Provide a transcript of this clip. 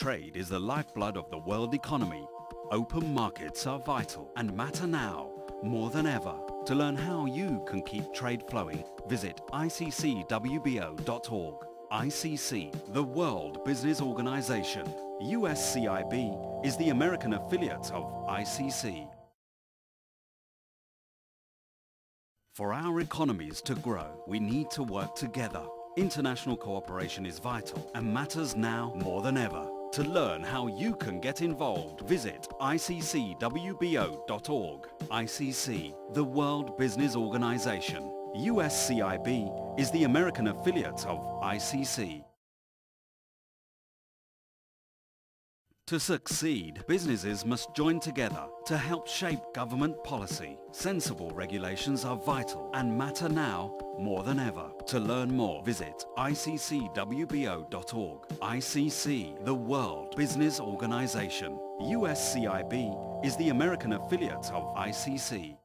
Trade is the lifeblood of the world economy. Open markets are vital and matter now more than ever. To learn how you can keep trade flowing, visit iccwbo.org. ICC, the World Business Organization. USCIB is the American affiliate of ICC. For our economies to grow, we need to work together. International cooperation is vital and matters now more than ever. To learn how you can get involved, visit iccwbo.org. ICC, the World Business Organization. USCIB is the American affiliate of ICC. To succeed, businesses must join together to help shape government policy. Sensible regulations are vital and matter now more than ever. To learn more, visit iccwbo.org. ICC, the World Business Organization. USCIB is the American affiliate of ICC.